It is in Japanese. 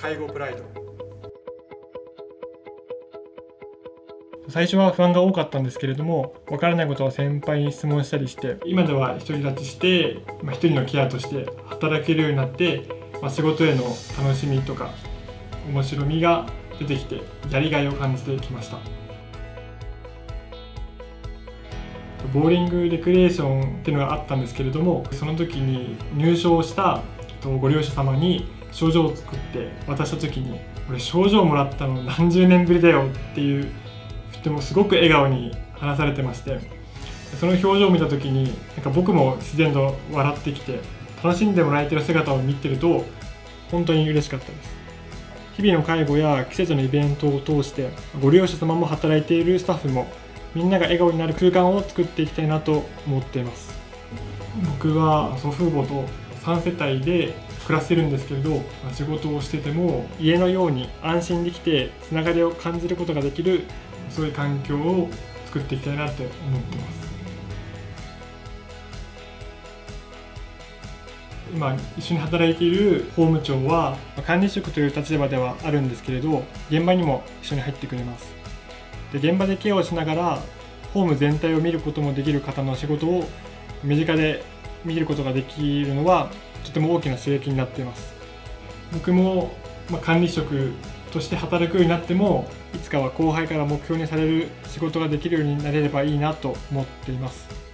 介護プライド。最初は不安が多かったんですけれども分からないことは先輩に質問したりして今では独り立ちして、まあ、一人のケアとして働けるようになって、まあ、仕事への楽しみとか面白みが出てきてやりがいを感じてきました。ボーリングレクリエーションっていうのがあったんですけれどもその時に入賞したご両親様に賞状を作って渡した時に「俺賞状もらったの何十年ぶりだよ」っていうとてもすごく笑顔に話されてましてその表情を見た時になんか僕も自然と笑ってきて楽しんでもらえてる姿を見てると本当に嬉しかったです。日々の介護や季節のイベントを通してご利用者様も働いているスタッフもみんなが笑顔になる空間を作っていきたいなと思っています。僕は祖父母と3世帯で暮らしてるんですけれど仕事をしてても家のように安心できてつながりを感じることができるそういう環境を作っていきたいなって思ってます。今一緒に働いている法務長は管理職という立場ではあるんですけれど現場にも一緒に入ってくれます。で現場でケアをしながらホーム全体を見ることもできる方の仕事を身近で見ることができるのはとても大きな刺激になっています。僕も、ま、管理職として働くようになってもいつかは後輩から目標にされる仕事ができるようになれればいいなと思っています。